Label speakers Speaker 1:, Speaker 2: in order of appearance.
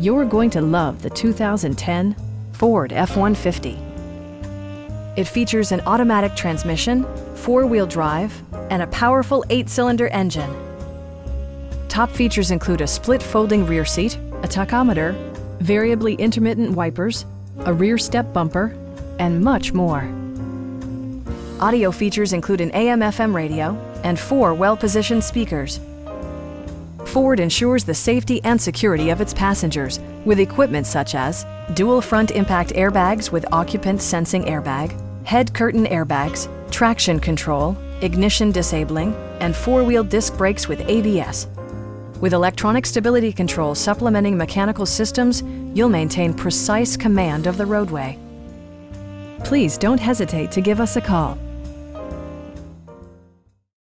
Speaker 1: You're going to love the 2010 Ford F-150. It features an automatic transmission, four-wheel drive, and a powerful eight-cylinder engine. Top features include a split folding rear seat, a tachometer, variably intermittent wipers, a rear step bumper, and much more. Audio features include an AM-FM radio and four well-positioned speakers. Ford ensures the safety and security of its passengers with equipment such as dual front impact airbags with occupant sensing airbag, head curtain airbags, traction control, ignition disabling, and four-wheel disc brakes with ABS. With electronic stability control supplementing mechanical systems, you'll maintain precise command of the roadway. Please don't hesitate to give us a call.